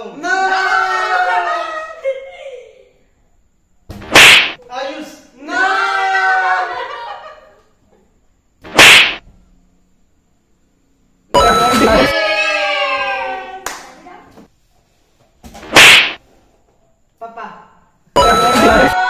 Não! Não! Não! Papá!